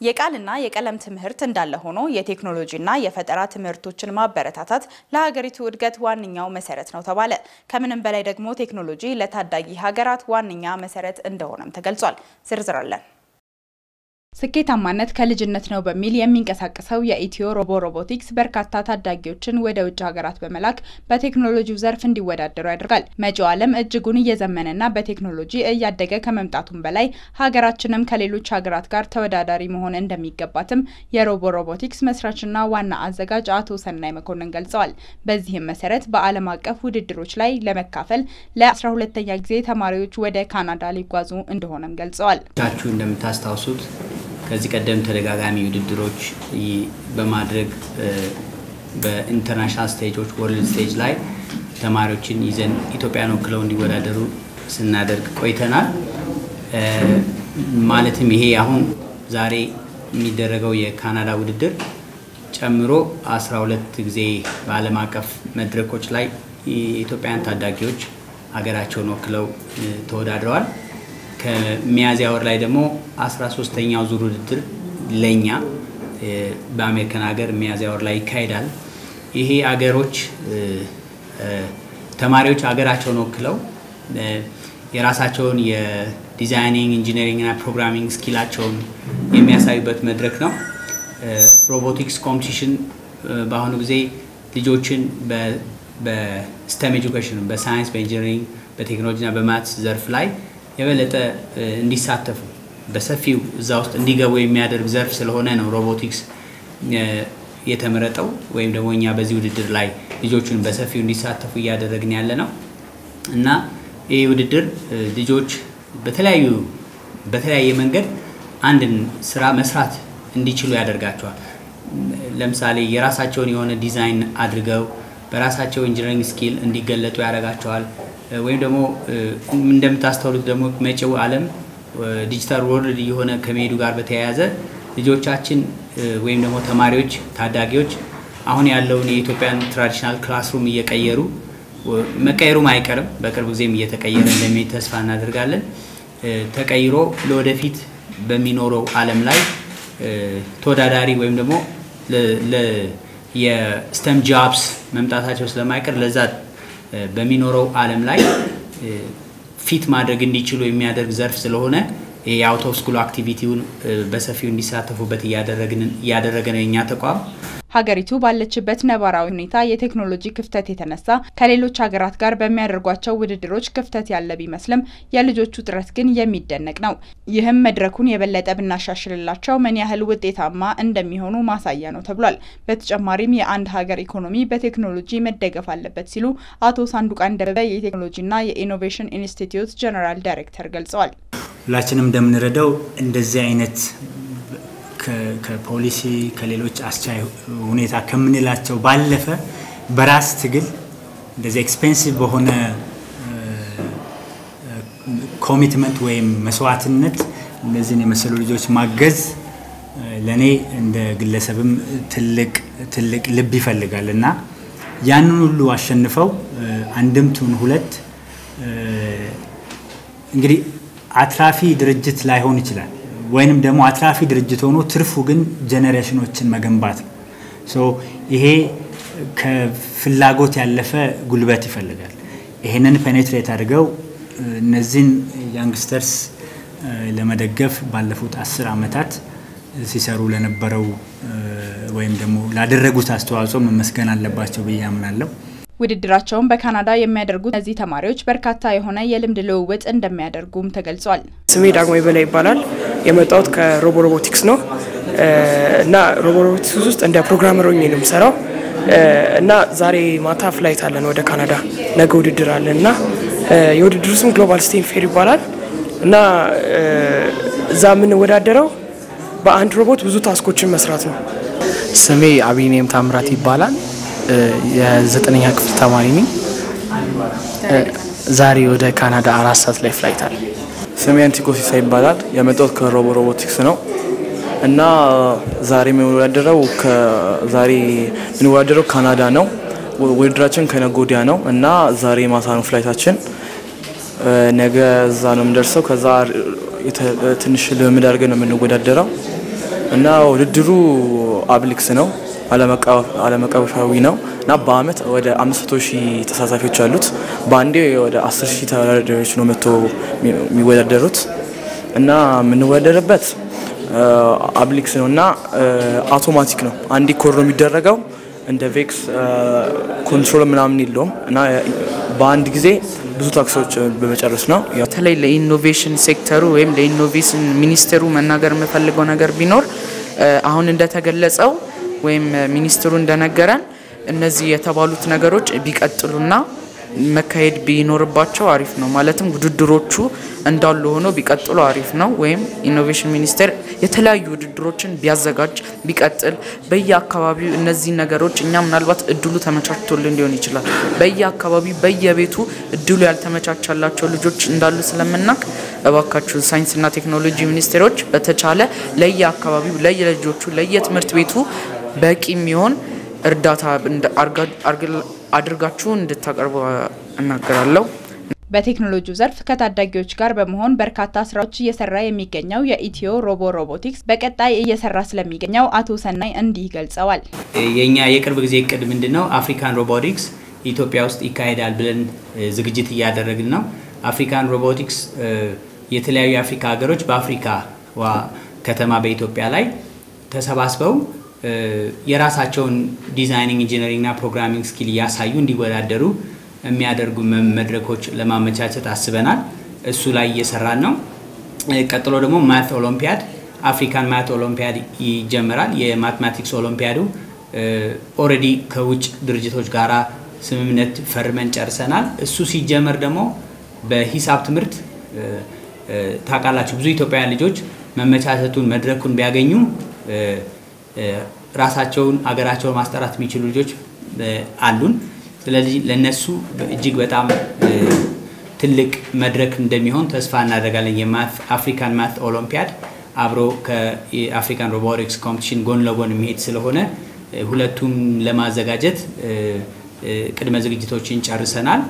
የቃልና የቀለም ትምህርት እንዳለ ሆኖ የቴክኖሎጂና የፈጠራ ትምህርቶችን ማበረታታት ለሀገሪቱ እድገት ዋነኛው መሰረት ነው ተባለ። ከምንም በላይ ደግሞ ቴክኖሎጂ ለታዳጊ ሀገራት ዋነኛ መሰረት እንደሆነም ተገልጿል። ዝርዝር አለን። ስኬታማነት ከልጅነት ነው በሚል የሚንቀሳቀሰው የኢትዮ ሮቦ ሮቦቲክስ በርካታ ታዳጊዎችን ወደ ውጭ ሀገራት በመላክ በቴክኖሎጂው ዘርፍ እንዲወዳደሩ ያደርጋል። መጪው ዓለም እጅጉን እየዘመነና በቴክኖሎጂ እያደገ ከመምጣቱም በላይ ሀገራችንም ከሌሎች ሀገራት ጋር ተወዳዳሪ መሆን እንደሚገባትም የሮቦ ሮቦቲክስ መስራችና ዋና አዘጋጅ አቶ ሰናይ መኮንን ገልጸዋል። በዚህም መሰረት በዓለም አቀፍ ውድድሮች ላይ ለመካፈል ለአስራ ሁለተኛ ጊዜ ተማሪዎች ወደ ካናዳ ሊጓዙ እንደሆነም ገልጸዋል። እንደምታስታውሱት ከዚህ ቀደም ተደጋጋሚ ውድድሮች በማድረግ በ international stage ኦች world stage ላይ ተማሪዎችን ይዘን ኢትዮጵያን ወክለው እንዲወዳደሩ ስናደርግ ቆይተናል። ማለትም ይሄ አሁን ዛሬ የሚደረገው የካናዳ ውድድር ጨምሮ 12 ጊዜ በዓለም አቀፍ መድረኮች ላይ የኢትዮጵያን ታዳጊዎች ሀገራቸውን ወክለው ተወዳድረዋል። ከሚያዝያ ወር ላይ ደግሞ 13ተኛው ዙር ውድድር ለኛ በአሜሪካን ሀገር ሚያዝያ ወር ላይ ይካሄዳል። ይሄ አገሮች ተማሪዎች ሀገራቸውን ወክለው የራሳቸውን የ designing engineering እና programming skill ኣቸውን የሚያሳዩበት መድረክ ነው። robotics competition በአሁኑ ጊዜ ልጆችን በ STEM education በሳይንስ፣ በ engineering፣ በቴክኖሎጂ እና በ maths ዘርፍ ላይ የበለጠ እንዲሳተፉ በሰፊው እዛ ውስጥ እንዲገቡ የሚያደርግ ዘርፍ ስለሆነ ነው ሮቦቲክስ የተመረጠው ወይም ደግሞ እኛ በዚህ ውድድር ላይ ልጆቹን በሰፊው እንዲሳተፉ እያደረግን ያለ ነው እና ይህ ውድድር ልጆች በተለያዩ በተለያየ መንገድ አንድን ስራ መስራት እንዲችሉ ያደርጋቸዋል። ለምሳሌ የራሳቸውን የሆነ ዲዛይን አድርገው በራሳቸው engineering skill እንዲገለጡ ያደርጋቸዋል። ወይም ደግሞ እንደምታስተውሉት ደግሞ መጪው ዓለም digital world እየሆነ ከመሄዱ ጋር በተያያዘ ልጆቻችን ወይም ደግሞ ተማሪዎች፣ ታዳጊዎች አሁን ያለውን የኢትዮጵያን traditional classroom እየቀየሩ መቀየሩም አይቀርም በቅርብ ጊዜም እየተቀየረ እንደሚሄድ ተስፋ እናደርጋለን። ተቀይሮ ለወደፊት በሚኖረው ዓለም ላይ ተወዳዳሪ ወይም ደግሞ የ STEM jobs መምጣታቸው ስለማይቀር ለዛ በሚኖረው ዓለም ላይ fit ማድረግ እንዲችሉ የሚያደርግ ዘርፍ ስለሆነ የ out of school activity ውን በሰፊው እንዲሳተፉበት እያደረገ ነው የኛ ተቋም። ሀገሪቱ ባለችበት ነባራዊ ሁኔታ የቴክኖሎጂ ክፍተት የተነሳ ከሌሎች ሀገራት ጋር በሚያደርጓቸው ውድድሮች ክፍተት ያለ ቢመስልም የልጆቹ ጥረት ግን የሚደነቅ ነው። ይህም መድረኩን የበለጠ ብናሻሽልላቸው ምን ያህል ውጤታማ እንደሚሆኑ ማሳያ ነው ተብሏል። በተጨማሪም የአንድ ሀገር ኢኮኖሚ በቴክኖሎጂ መደገፍ አለበት ሲሉ አቶ ሳንዱቃን ደበበ የቴክኖሎጂና የኢኖቬሽን ኢንስቲትዩት ጀነራል ዳይሬክተር ገልጸዋል። ሁላችንም እንደምንረዳው እንደዚህ አይነት ከፖሊሲ ከሌሎች አስቻይ ሁኔታ ከምንላቸው ባለፈ በራስ ትግል እንደዚህ expensive በሆነ commitment ወይም መስዋዕትነት እነዚህን የመሰሉ ልጆች ማገዝ ለእኔ እንደ ግለሰብም ትልቅ ትልቅ ልብ ይፈልጋል እና ያንን ሁሉ አሸንፈው አንድም ትሁን ሁለት እንግዲህ አትራፊ ድርጅት ላይሆን ይችላል ወይንም ደግሞ አትራፊ ድርጅት ሆኖ ትርፉ ግን ጀኔሬሽኖችን መገንባት ነው። ይሄ ከፍላጎት ያለፈ ጉልበት ይፈልጋል። ይሄንን penetrate አድርገው እነዚህን youngsters ለመደገፍ ባለፉት አስር ዓመታት ሲሰሩ ለነበረው ወይም ደግሞ ላደረጉት አስተዋጽኦ መመስገን አለባቸው ብዬ አምናለሁ። ውድድራቸውን በካናዳ የሚያደርጉት እነዚህ ተማሪዎች በርካታ የሆነ የልምድ ልውውጥ እንደሚያደርጉም ተገልጿል። ስሜ ዳግማዊ በላይ ይባላል። የመጣሁት ከሮቦ ሮቦቲክስ ነው እና ሮቦ ሮቦቲክስ ውስጥ እንደ programmer ሆኜ ነው የምሰራው እና ዛሬ ማታ flight አለን ወደ ካናዳ፣ ነገ ውድድር አለን እና የውድድሩ ስም Global STEM Fair ይባላል እና እዛ የምንወዳደረው በአንድ ሮቦት ብዙ task ኦችን መስራት ነው። ስሜ አቢኔም ታምራት ይባላል። የዘጠነኛ ክፍል ተማሪ ነኝ። ዛሬ ወደ ካናዳ አራት ሰዓት ላይ flight አለ። ስሜ አንቲኮ ሲሳ ይባላል። የመጣሁት ከሮቦ ሮቦቲክስ ነው እና ዛሬ የምንወዳደረው ዛሬ የምንወዳደረው ካናዳ ነው። ውድድራችን ከነገ ወዲያ ነው እና ዛሬ ማታ ነው flight ኣችን። ነገ እዛ ነው የምንደርሰው። ከዛ ትንሽ ልምድ አድርገን ነው የምንወዳደረው እና ውድድሩ አብሊክስ ነው፣ አቀፋዊ ነው እና በአመት ወደ 500 ሺህ ተሳታፊዎች አሉት። በአንዴ ወደ 10 ሺህ ተወዳዳሪዎች ነው መጥቶ የሚወዳደሩት እና የምንወዳደርበት አብሊክስ ነው እና አውቶማቲክ ነው። አንዴ ኮር ነው የሚደረገው እንደ ቬክስ ኮንትሮል ምናምን የለውም እና በአንድ ጊዜ ብዙ task ኦች በመጨረስ ነው። በተለይ ለ innovation sector ኡ ወይም ለኢኖቬሽን ሚኒስቴሩ መናገር የምፈልገው ነገር ቢኖር አሁን እንደተገለጸው ወይም ሚኒስትሩ እንደነገረን እነዚህ የተባሉት ነገሮች ቢቀጥሉና መካሄድ ቢኖርባቸው አሪፍ ነው። ማለትም ውድድሮቹ እንዳሉ ሆኖ ቢቀጥሉ አሪፍ ነው። ወይም ኢኖቬሽን ሚኒስቴር የተለያዩ ውድድሮችን ቢያዘጋጅ ቢቀጥል በየአካባቢው እነዚህ ነገሮች እኛ ምናልባት እድሉ ተመቻችቶልን ሊሆን ይችላል። በየአካባቢው በየቤቱ እድሉ ያልተመቻቻላቸው ልጆች እንዳሉ ስለምናቅ እባካችሁ ሳይንስና ቴክኖሎጂ ሚኒስቴሮች በተቻለ ለየአካባቢው ለየልጆቹ ለየትምህርት ቤቱ በቂ የሚሆን እርዳታ አድርጋችሁ እንድታቀርቡ እናገራለሁ። በቴክኖሎጂው ዘርፍ ከታዳጊዎች ጋር በመሆን በርካታ ስራዎች እየሰራ የሚገኘው የኢትዮ ሮቦ ሮቦቲክስ በቀጣይ እየሰራ ስለሚገኘው አቶ ሰናይ እንዲህ ገልጸዋል። የእኛ የቅርብ ጊዜ እቅድ ምንድን ነው? African Robotics ኢትዮጵያ ውስጥ ይካሄዳል ብለን ዝግጅት እያደረግን ነው። African Robotics የተለያዩ የአፍሪካ ሀገሮች በአፍሪካ ከተማ በኢትዮጵያ ላይ ተሰባስበው የራሳቸውን designing engineering ና programming skill እያሳዩ እንዲወዳደሩ የሚያደርጉ መድረኮች ለማመቻቸት አስበናል። እሱ ላይ እየሰራን ነው። ቀጥሎ ደግሞ Math Olympiad African Math Olympiad ይጀምራል። የ mathematics ኦሎምፒያዱ already ከውጭ ድርጅቶች ጋራ ስምምነት ፈርመን ጨርሰናል። እሱ ሲጀመር ደግሞ በሂሳብ ትምህርት ታውቃላችሁ ብዙ ኢትዮጵያውያን ልጆች መመቻቸቱን መድረኩን ቢያገኙ ራሳቸውን አገራቸውን ማስጠራት የሚችሉ ልጆች አሉን። ስለዚህ ለነሱ እጅግ በጣም ትልቅ መድረክ እንደሚሆን ተስፋ እናደርጋለን። የ African Math Olympiad አብሮ ከ African Robotics Competition ጎን ለጎን የሚሄድ ስለሆነ ሁለቱም ለማዘጋጀት ቅድመ ዝግጅቶችን ጨርሰናል።